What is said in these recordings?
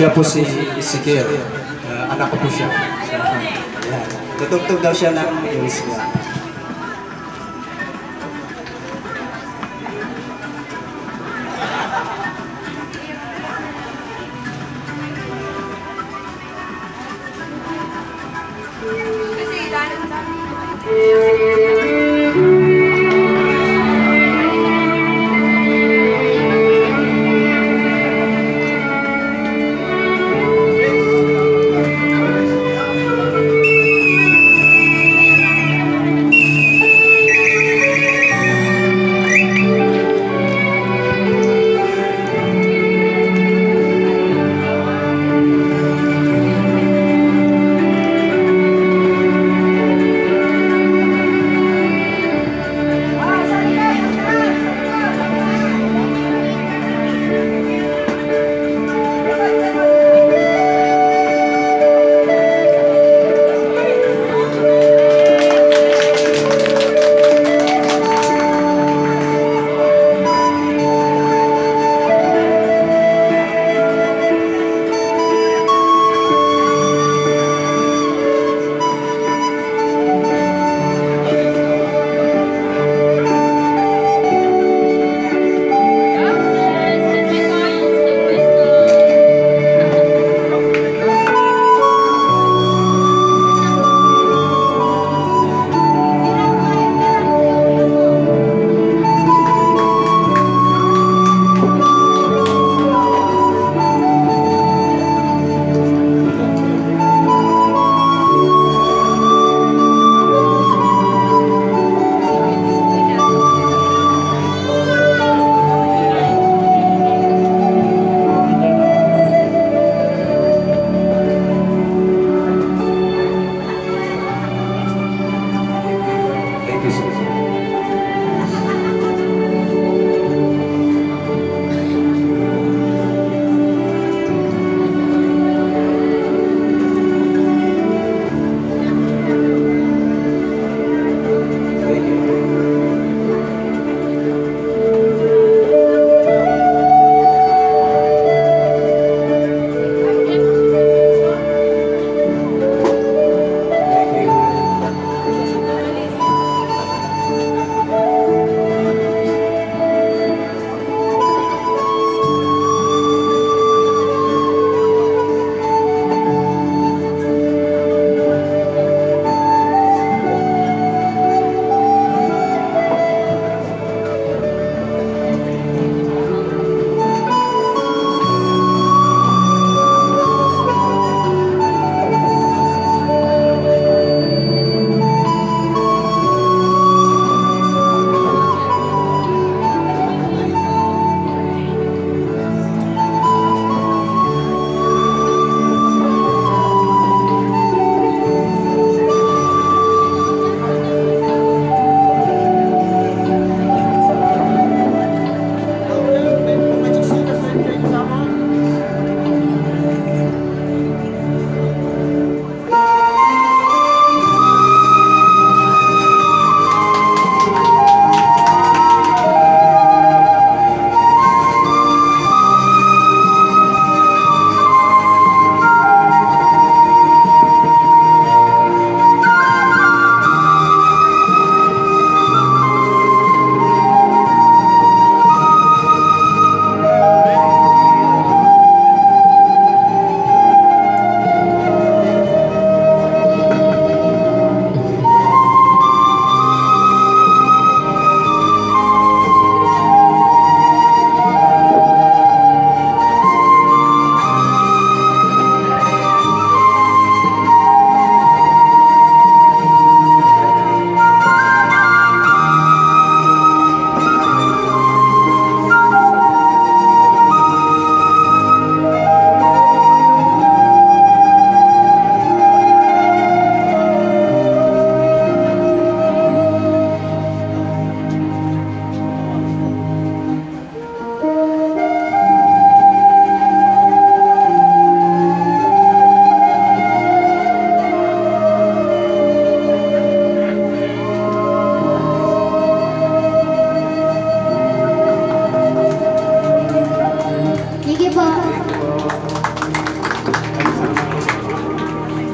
Siya po si Ezekiel. Ah, anak siya. So, yan. Tutugtog daw siya ng Ezekiel.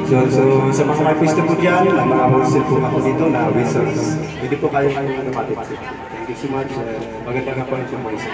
So, so sa mga pwesto po dyan, may mga wholesale po ako dito na whistles. Pwede po kayo kayo lumapit. Thank you so much. Uh, magandang hapon po po isa.